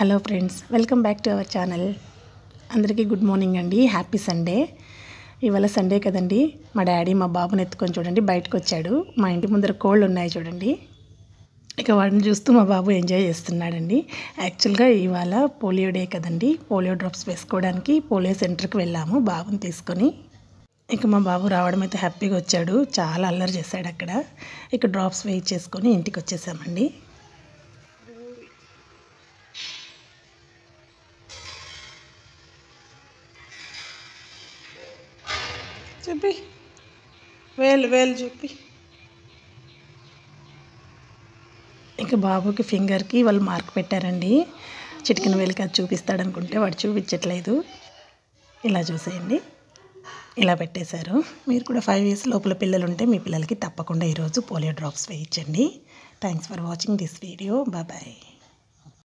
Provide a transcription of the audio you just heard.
Hello friends welcome back to our channel. అందరికీ good morning అండి happy Sunday. ఇవాళ Sunday కదండి మా డాడీ మా బాబుని ఎత్తుకొని చూడండి బయటకు వచ్చాడు. మా ఇంటి ముందర కోళ్ళు ఉన్నాయి చూడండి. ఇక వాడిని చూస్తూ మా బాబు ఎంజాయ్ చేస్తున్నాడండి. యాక్చువల్గా ఇవాళ పోలియో డే కదండి పోలియో డ్రాప్స్ వేసుకోవడానికి పోలియో సెంటర్కి వెళ్ళాము బాబుని తీసుకొని. ఇక మా బాబు రావడం అయితే హ్యాపీగా వచ్చాడు చాలా అల్లరి చేశాడు అక్కడ. ఇక డ్రాప్స్ వెయిట్ చేసుకొని ఇంటికి వచ్చేసామండి. చెప్పి. వేలు వేలు చెప్పి. ఇక బాబుకి ఫింగర్కి వాళ్ళు మార్క్ పెట్టారండి. చిటికిన వేలికి అది చూపిస్తాడనుకుంటే వాడు చూపించట్లేదు. ఇలా చూసేయండి. ఇలా పెట్టేశారు. మీరు కూడా ఫైవ్ ఇయర్స్ లోపల పిల్లలు ఉంటే మీ పిల్లలకి తప్పకుండా ఈరోజు పోలియో డ్రాప్స్ వేయించండి. Thanks for watching this video bye